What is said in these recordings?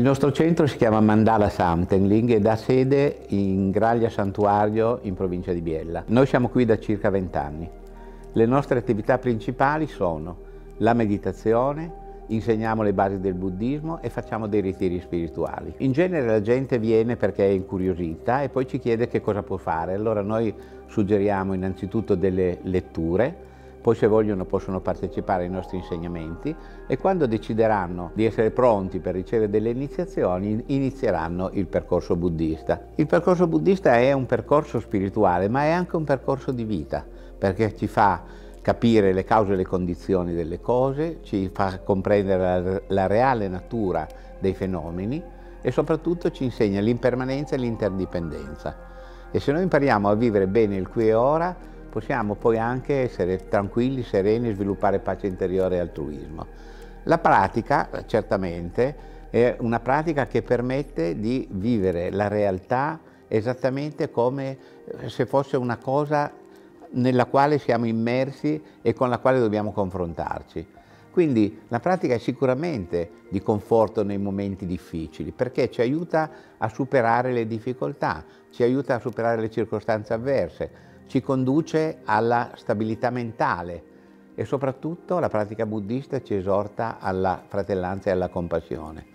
Il nostro centro si chiama Mandala Samtenling ed ha sede in Graglia Santuario in provincia di Biella. Noi siamo qui da circa 20 anni. Le nostre attività principali sono la meditazione, insegniamo le basi del buddismo e facciamo dei ritiri spirituali. In genere la gente viene perché è incuriosita e poi ci chiede che cosa può fare. Allora noi suggeriamo innanzitutto delle letture, poi se vogliono possono partecipare ai nostri insegnamenti e quando decideranno di essere pronti per ricevere delle iniziazioni inizieranno il percorso buddista. Il percorso buddista è un percorso spirituale ma è anche un percorso di vita perché ci fa capire le cause e le condizioni delle cose, ci fa comprendere la, la reale natura dei fenomeni e soprattutto ci insegna l'impermanenza e l'interdipendenza. E se noi impariamo a vivere bene il qui e ora, possiamo poi anche essere tranquilli, sereni, sviluppare pace interiore e altruismo. La pratica, certamente, è una pratica che permette di vivere la realtà esattamente come se fosse una cosa nella quale siamo immersi e con la quale dobbiamo confrontarci. Quindi la pratica è sicuramente di conforto nei momenti difficili perché ci aiuta a superare le difficoltà, ci aiuta a superare le circostanze avverse, ci conduce alla stabilità mentale e soprattutto la pratica buddista ci esorta alla fratellanza e alla compassione.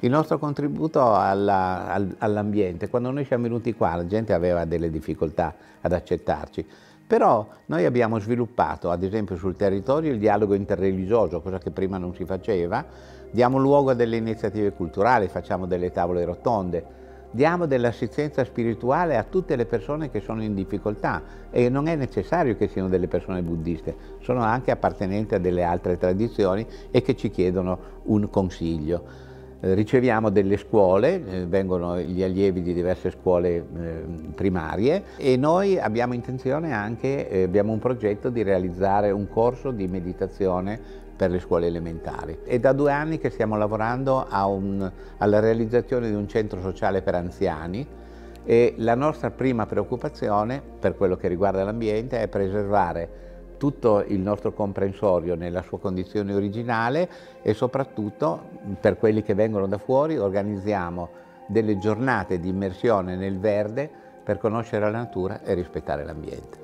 Il nostro contributo all'ambiente, quando noi siamo venuti qua la gente aveva delle difficoltà ad accettarci, però noi abbiamo sviluppato, ad esempio sul territorio, il dialogo interreligioso, cosa che prima non si faceva, diamo luogo a delle iniziative culturali, facciamo delle tavole rotonde, diamo dell'assistenza spirituale a tutte le persone che sono in difficoltà e non è necessario che siano delle persone buddiste, sono anche appartenenti a delle altre tradizioni e che ci chiedono un consiglio. Eh, riceviamo delle scuole, eh, vengono gli allievi di diverse scuole eh, primarie e noi abbiamo intenzione anche, abbiamo un progetto di realizzare un corso di meditazione per le scuole elementari. È da due anni che stiamo lavorando un, alla realizzazione di un centro sociale per anziani e la nostra prima preoccupazione per quello che riguarda l'ambiente è preservare tutto il nostro comprensorio nella sua condizione originale e soprattutto per quelli che vengono da fuori organizziamo delle giornate di immersione nel verde per conoscere la natura e rispettare l'ambiente.